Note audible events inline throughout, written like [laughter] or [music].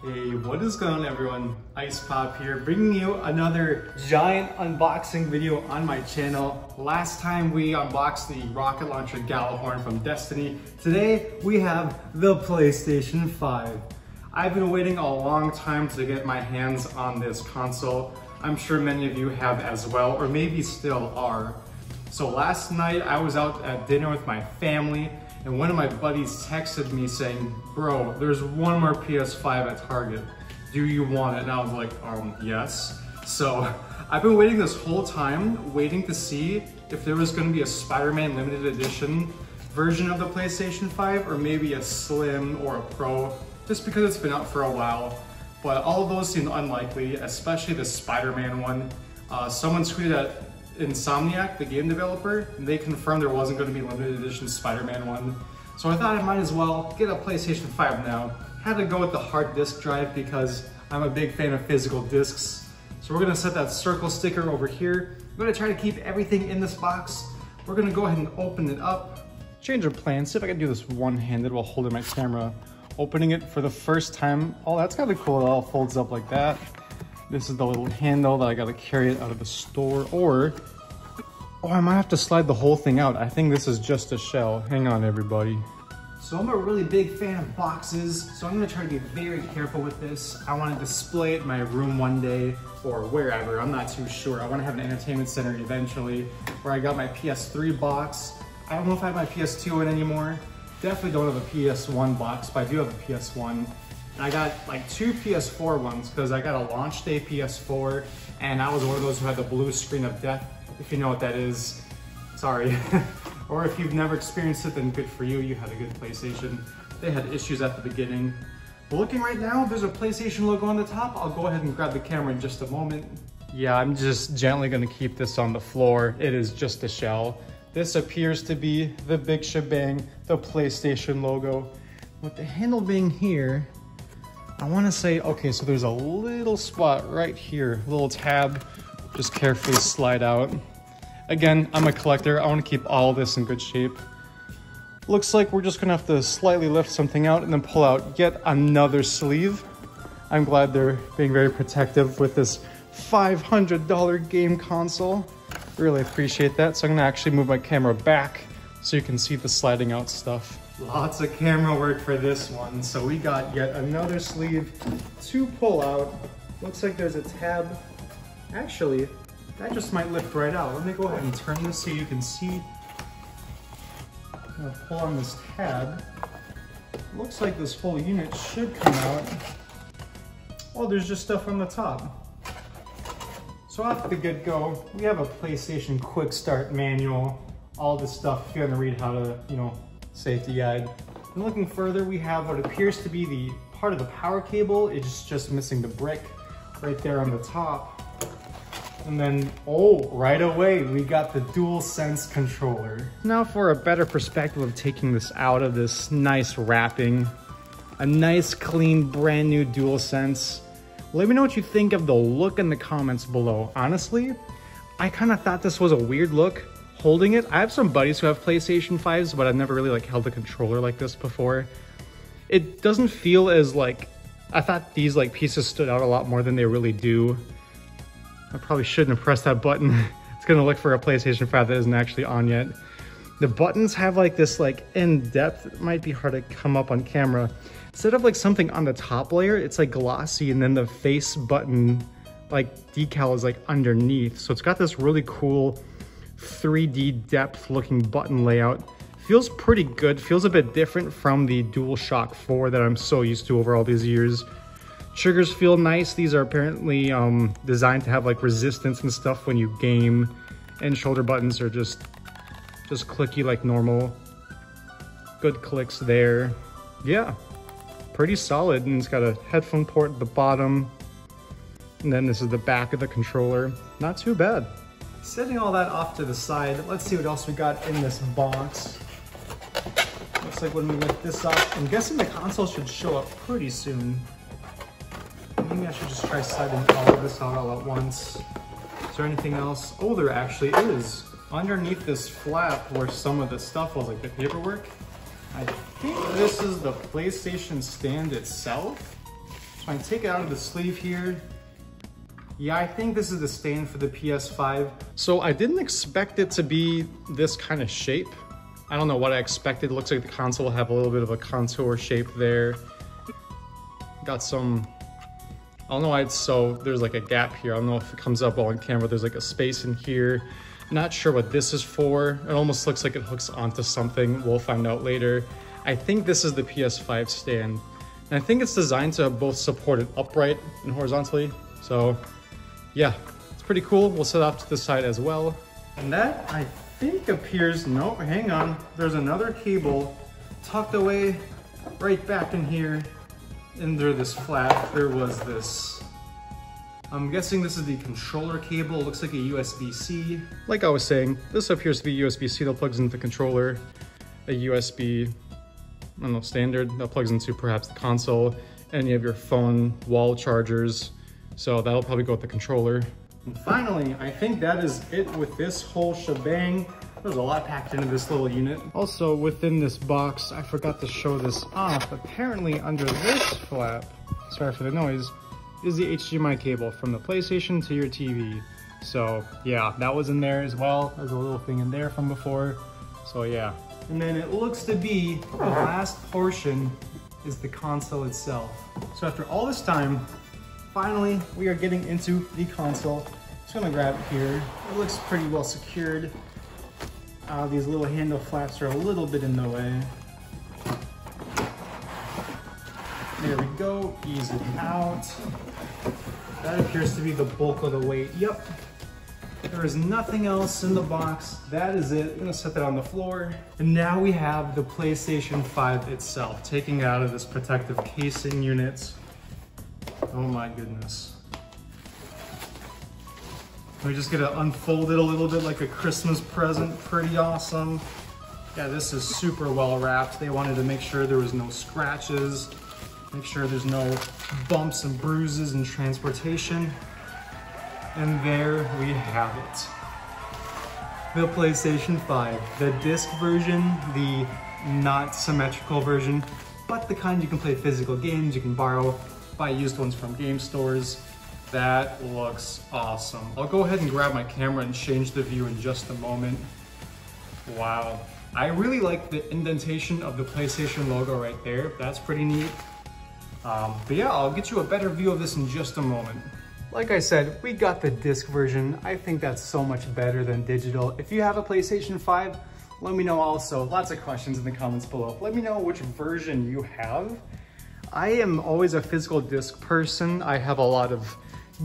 Hey, what is going on everyone? Icepop here, bringing you another giant unboxing video on my channel. Last time we unboxed the rocket launcher Gjallarhorn from Destiny. Today we have the PlayStation 5. I've been waiting a long time to get my hands on this console. I'm sure many of you have as well, or maybe still are. So last night I was out at dinner with my family and one of my buddies texted me saying, bro, there's one more PS5 at Target. Do you want it? And I was like, um, yes. So [laughs] I've been waiting this whole time, waiting to see if there was gonna be a Spider-Man limited edition version of the PlayStation 5 or maybe a Slim or a Pro, just because it's been out for a while. But all of those seem unlikely, especially the Spider-Man one. Uh, someone tweeted at Insomniac, the game developer, and they confirmed there wasn't going to be limited edition Spider-Man 1. So I thought I might as well get a PlayStation 5 now. Had to go with the hard disk drive because I'm a big fan of physical discs. So we're gonna set that circle sticker over here. I'm gonna try to keep everything in this box. We're gonna go ahead and open it up. Change of plans, see if I can do this one-handed while holding my camera. Opening it for the first time. Oh, that's kind of cool. It all folds up like that. This is the little handle that I gotta carry it out of the store or, oh, I might have to slide the whole thing out. I think this is just a shell. Hang on, everybody. So I'm a really big fan of boxes, so I'm gonna try to be very careful with this. I wanna display it in my room one day or wherever, I'm not too sure. I wanna have an entertainment center eventually where I got my PS3 box. I don't know if I have my PS2 in anymore. Definitely don't have a PS1 box, but I do have a PS1. I got like two PS4 ones because I got a launch day PS4 and I was one of those who had the blue screen of death, if you know what that is. Sorry. [laughs] or if you've never experienced it, then good for you, you had a good PlayStation. They had issues at the beginning. But looking right now, there's a PlayStation logo on the top. I'll go ahead and grab the camera in just a moment. Yeah, I'm just gently gonna keep this on the floor. It is just a shell. This appears to be the big shebang, the PlayStation logo. With the handle being here, I wanna say, okay, so there's a little spot right here, little tab, just carefully slide out. Again, I'm a collector, I wanna keep all this in good shape. Looks like we're just gonna have to slightly lift something out and then pull out yet another sleeve. I'm glad they're being very protective with this $500 game console. Really appreciate that. So I'm gonna actually move my camera back so you can see the sliding out stuff. Lots of camera work for this one. So we got yet another sleeve to pull out. Looks like there's a tab. Actually, that just might lift right out. Let me go ahead and turn this so you can see. Gonna pull on this tab. Looks like this whole unit should come out. Oh, there's just stuff on the top. So off the get-go, we have a PlayStation Quick Start manual. All this stuff, if you want to read how to, you know, safety guide. And looking further, we have what appears to be the part of the power cable. It's just missing the brick right there on the top. And then, oh, right away, we got the DualSense controller. Now for a better perspective of taking this out of this nice wrapping, a nice, clean, brand new DualSense. Let me know what you think of the look in the comments below. Honestly, I kind of thought this was a weird look, holding it. I have some buddies who have PlayStation 5s, but I've never really like held a controller like this before. It doesn't feel as like, I thought these like pieces stood out a lot more than they really do. I probably shouldn't have pressed that button. [laughs] it's gonna look for a PlayStation 5 that isn't actually on yet. The buttons have like this like in depth, it might be hard to come up on camera. Instead of like something on the top layer, it's like glossy and then the face button like decal is like underneath. So it's got this really cool 3D depth looking button layout. Feels pretty good, feels a bit different from the DualShock 4 that I'm so used to over all these years. Triggers feel nice. These are apparently um, designed to have like resistance and stuff when you game. And shoulder buttons are just, just clicky like normal. Good clicks there. Yeah, pretty solid. And it's got a headphone port at the bottom. And then this is the back of the controller. Not too bad. Setting all that off to the side, let's see what else we got in this box. Looks like when we lift this up, I'm guessing the console should show up pretty soon. Maybe I should just try sliding all of this out all at once. Is there anything else? Oh, there actually is. Underneath this flap where some of the stuff was, like the paperwork, I think this is the PlayStation stand itself. So I take it out of the sleeve here. Yeah, I think this is the stand for the PS5. So I didn't expect it to be this kind of shape. I don't know what I expected. It looks like the console will have a little bit of a contour shape there. Got some, I don't know why it's so, there's like a gap here. I don't know if it comes up well on camera. There's like a space in here. Not sure what this is for. It almost looks like it hooks onto something. We'll find out later. I think this is the PS5 stand. And I think it's designed to both support it upright and horizontally. So yeah, it's pretty cool. We'll set off to the side as well. And that, I think appears, no, hang on. There's another cable tucked away right back in here under this flap. There was this, I'm guessing this is the controller cable. It looks like a USB-C. Like I was saying, this appears to be USB-C that plugs into the controller. A USB, I don't know, standard that plugs into perhaps the console. Any of your phone wall chargers. So that'll probably go with the controller. And finally, I think that is it with this whole shebang. There's a lot packed into this little unit. Also within this box, I forgot to show this off. Apparently under this flap, sorry for the noise, is the HDMI cable from the PlayStation to your TV. So yeah, that was in there as well. There's a little thing in there from before. So yeah. And then it looks to be the last portion is the console itself. So after all this time, finally, we are getting into the console. Just gonna grab it here. It looks pretty well secured. Uh, these little handle flaps are a little bit in the way. There we go, ease it out. That appears to be the bulk of the weight. Yep, there is nothing else in the box. That is it. I'm gonna set that on the floor. And now we have the PlayStation 5 itself, taking out of this protective casing unit. Oh my goodness. We're just gonna unfold it a little bit like a Christmas present. Pretty awesome. Yeah, this is super well wrapped. They wanted to make sure there was no scratches, make sure there's no bumps and bruises in transportation. And there we have it. The PlayStation 5, the disc version, the not symmetrical version, but the kind you can play physical games, you can borrow buy used ones from game stores. That looks awesome. I'll go ahead and grab my camera and change the view in just a moment. Wow. I really like the indentation of the PlayStation logo right there. That's pretty neat. Um, but yeah, I'll get you a better view of this in just a moment. Like I said, we got the disc version. I think that's so much better than digital. If you have a PlayStation 5, let me know also. Lots of questions in the comments below. Let me know which version you have. I am always a physical disc person. I have a lot of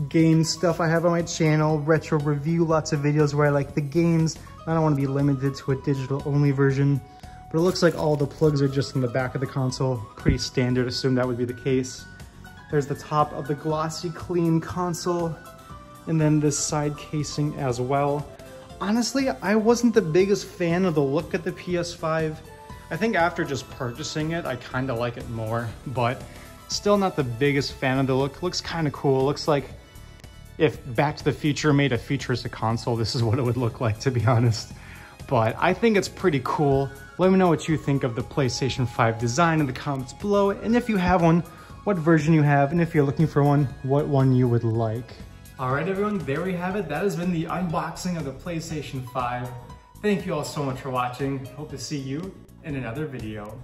game stuff I have on my channel, retro review, lots of videos where I like the games. I don't want to be limited to a digital only version, but it looks like all the plugs are just in the back of the console. Pretty standard, assume that would be the case. There's the top of the glossy clean console, and then this side casing as well. Honestly, I wasn't the biggest fan of the look at the PS5. I think after just purchasing it, I kind of like it more, but still not the biggest fan of the look. Looks kind of cool. Looks like if Back to the Future made a futuristic console, this is what it would look like, to be honest. But I think it's pretty cool. Let me know what you think of the PlayStation 5 design in the comments below. And if you have one, what version you have. And if you're looking for one, what one you would like. All right, everyone, there we have it. That has been the unboxing of the PlayStation 5. Thank you all so much for watching. Hope to see you in another video.